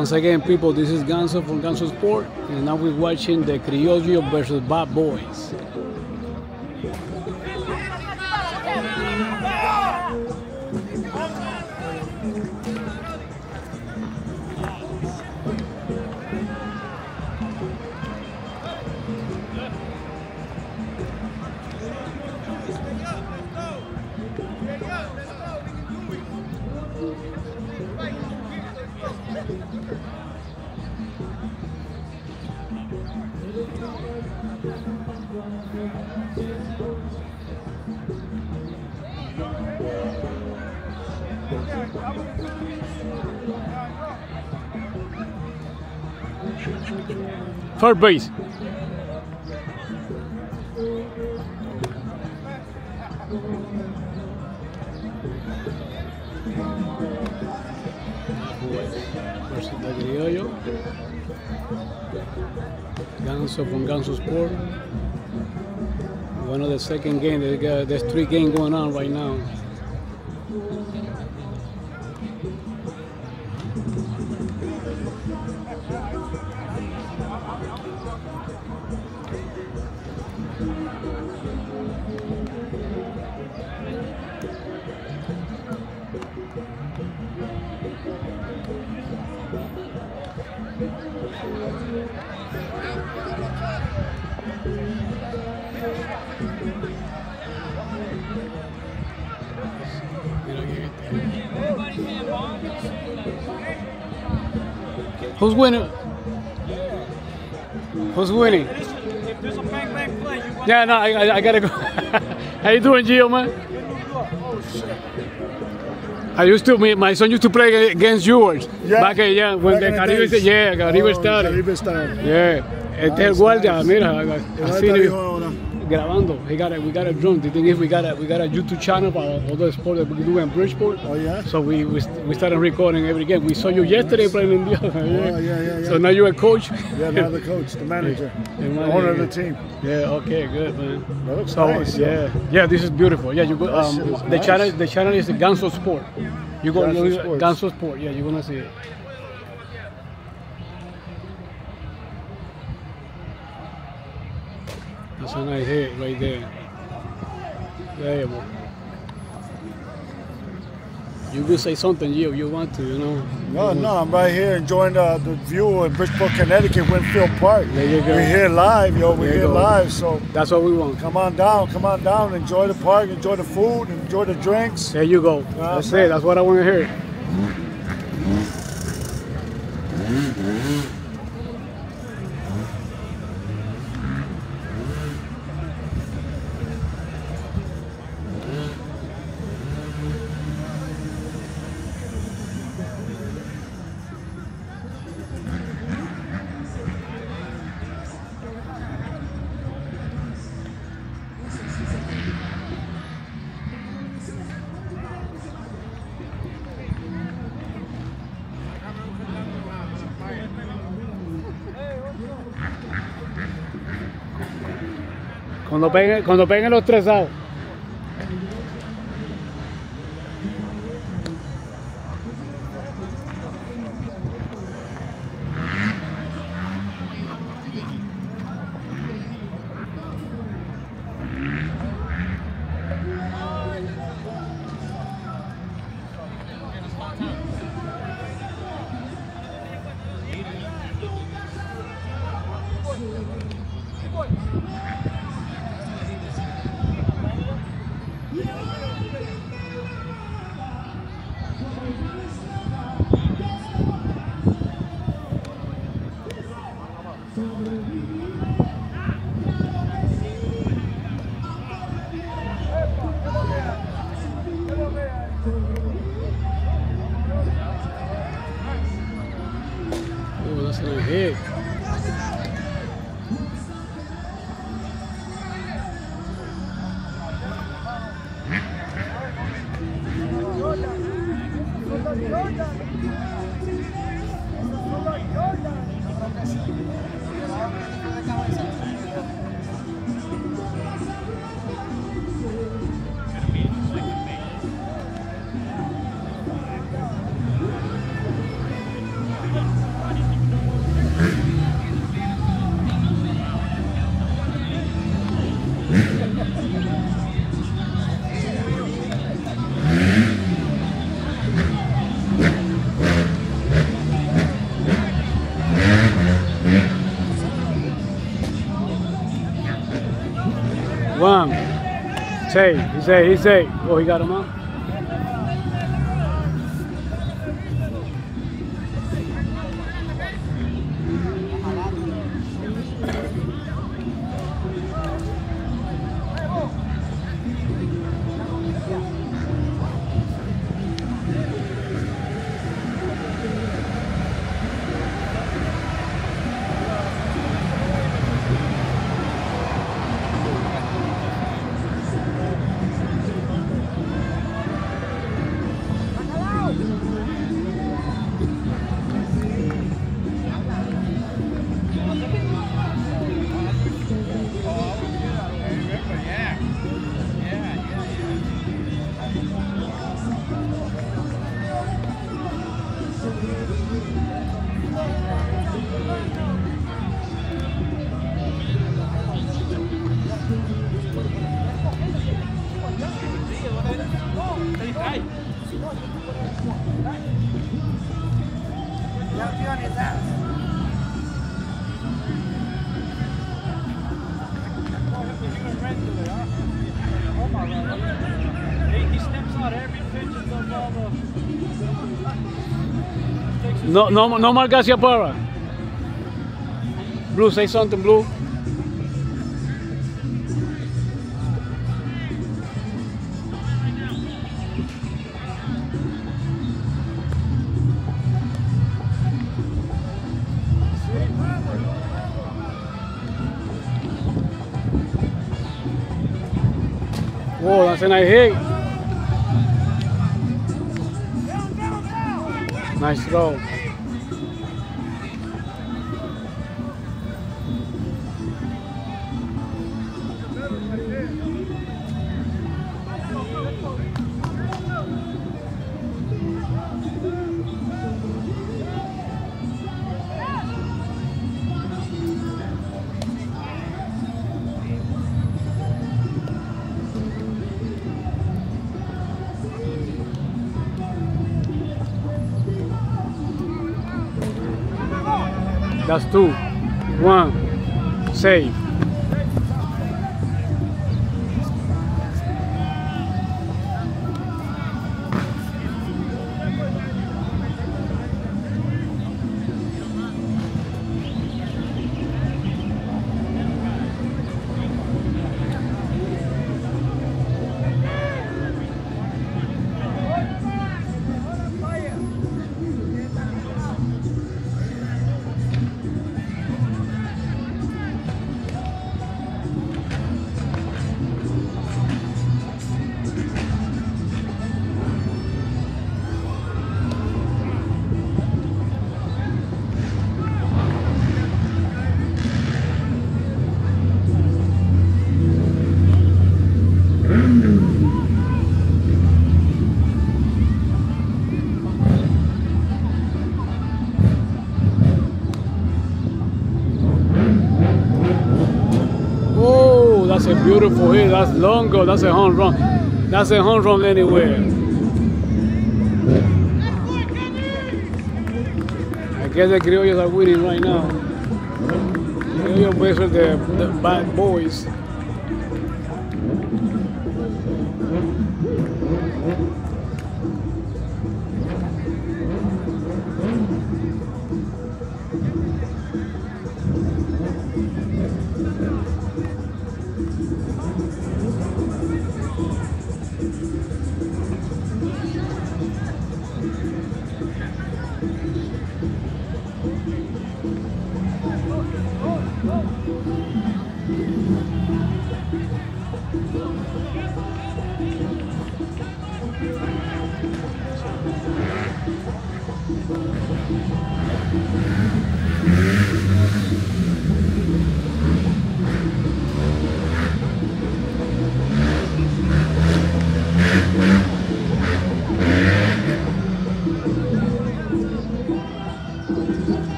Once again, people, this is Ganzo from Ganzo Sport, and now we're watching the Criollo versus Bad Boys. Third base. The Criollo. Ganzo from Ganzo Sport. One of the second game. There's three games going on right now. Who's winning? Who's winning? If there's a bang bang play, Yeah, no, I, I, I gotta go. How you doing, Gio, man? I used to, my, son used to play against yours. Yeah. Back, yeah, when Back the the Caribe, days. yeah, Caribe Oh, started. Caribe started. Yeah, este es el guardia, mira, ¿Dónde así está el le- hijo ahora? grabando. He got a, we got a drone. The thing is, we got a, we got a YouTube channel for all the sport that we do in Bridgeport. Oh, yeah? So we, we we started recording every game. We saw you yesterday playing in the Oh, yeah, yeah, yeah. So now you're a coach. Yeah, now the coach, the manager, The the owner of the team. Yeah. Okay. Good, man. That looks So nice. yeah, yeah, this is beautiful. Yeah, you go. Um, the nice. channel, the channel is the Ganzo Sport. You go Ganzo Ganzo Sport. Yeah, you're gonna see it. That's a nice hit right there. There you could say something, you you want to, you know. No, no, I'm right here enjoying the, the view in Bridgeport, Connecticut, Winfield Park. There you go. We're here live, yo. We're here go. live, so That's what we want. come on down, come on down, enjoy the park, enjoy the food, enjoy the drinks. There you go. That's it. That's what I want to hear. Cuando peguen, cuando peguen los tres outs. Oh, Say, he say. Oh, he got him out. No, no, no more Garcia Parra. Blue, say something, Blue. Whoa, that's a nice hit. Nice throw. That's two. One. Save. Beautiful hit. That's longer. That's a home run. That's a home run anywhere. I guess the Criollos are winning right now. Criollos versus the, the bad boys.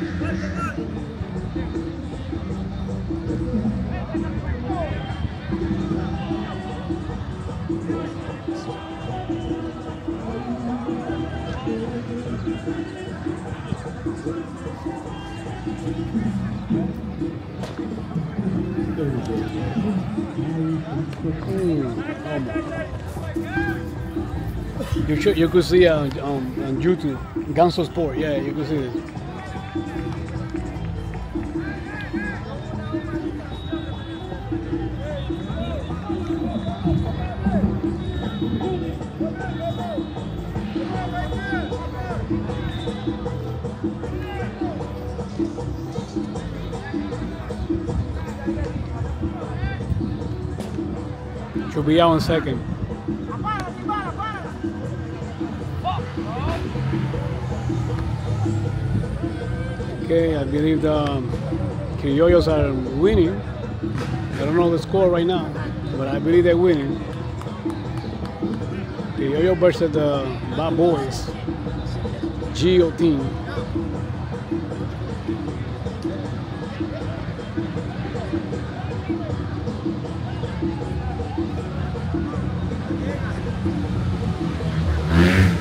You should, you could see on, on, on YouTube, Ganzo Sport. Yeah, you could see it. Be out in second. Okay, I believe the um, Criollos are winning. I don't know the score right now, but I believe they're winning. Criollo versus the Bad Boys. Gio team. Mm-hmm.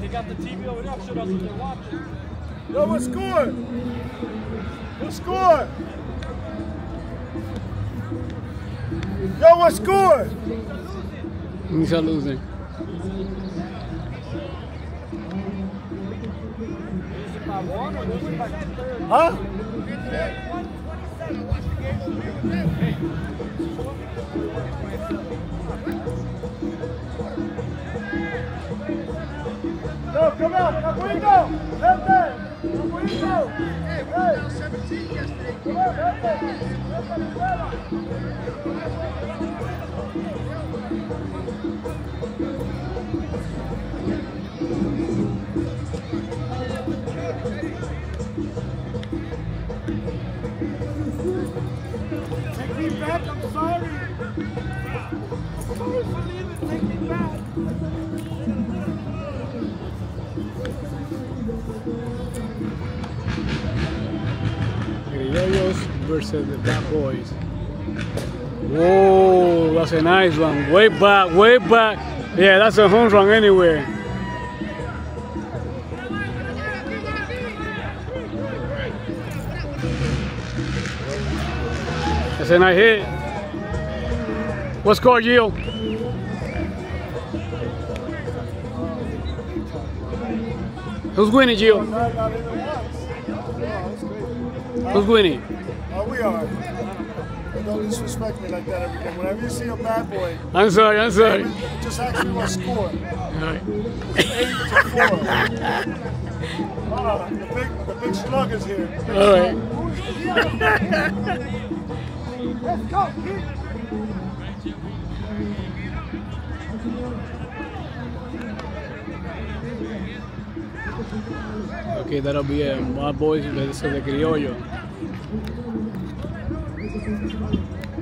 They got the TV over there. I'm what they're watching. Yo, what score? What score? Yo, what score? He's losing. Hã? Não, come on, Capuito! Help them! Capuito! Hey, we were down 17 yesterday. Come on, help them! Help them, versus the Bad Boys. Whoa, that's a nice one. Way back, way back. Yeah, that's a home run anywhere. That's a nice hit. What score, Gio? Who's winning, Gio? Who's winning? Oh, we are. Don't disrespect me like that every day. Whenever you see a bad boy, I'm sorry, I'm sorry. just ask me what score. All right. Eight to four. Ah, the big, the big slug is here. All right. Let's go, kid. Okay, that'll be it. My boys versus the criollo. Thank you.